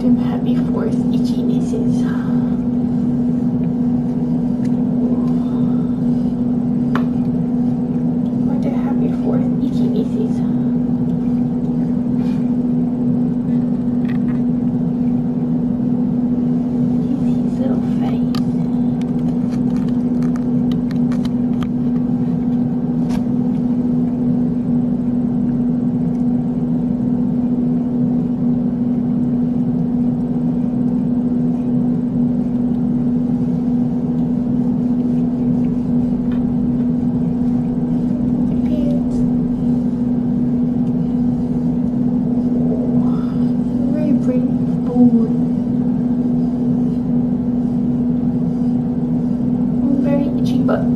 them happy fourth Ichinises. But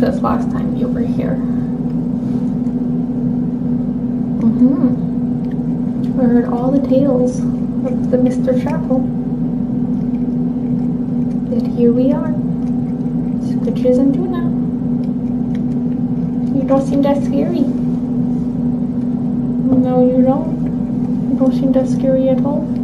ferocious last time you were here. Mm-hmm. I heard all the tales of the Mr. Chapel. Yet here we are. Squitches and tuna. You don't seem that scary. No, you don't. You don't seem that scary at all.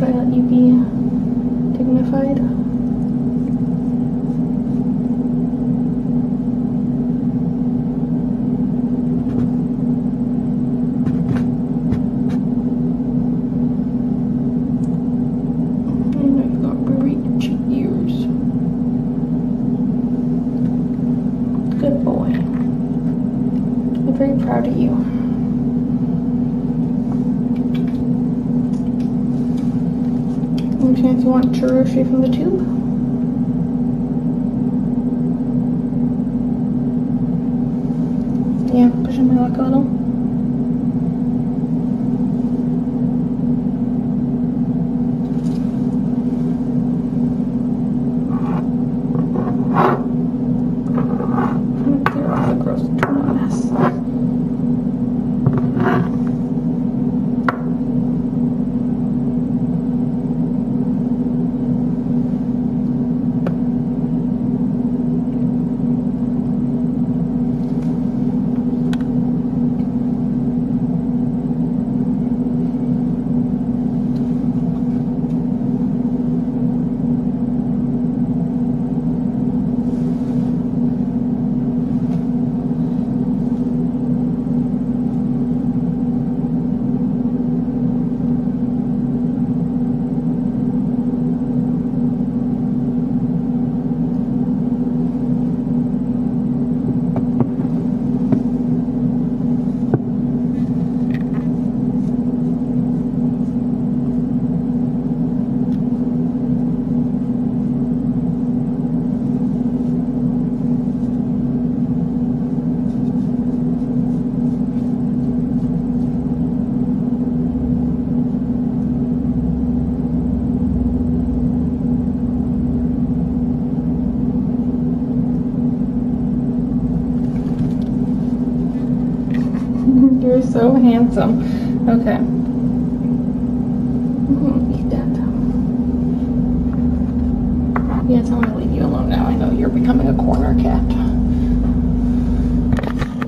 But should I let Okay. Mhm, Eat that. Yes, I'm gonna leave you alone now. I know you're becoming a corner cat.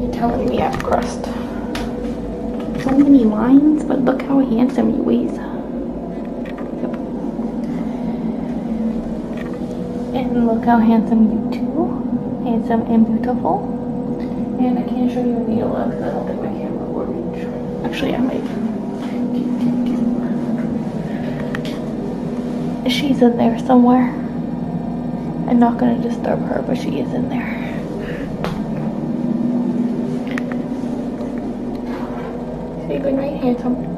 You're telling me I have crust. So many lines, but look how handsome you is. Yep. And look how handsome you too. Handsome and beautiful. And I can't show you any yellow because I don't think Actually, I might. She's in there somewhere. I'm not gonna disturb her, but she is in there. Say goodnight, handsome.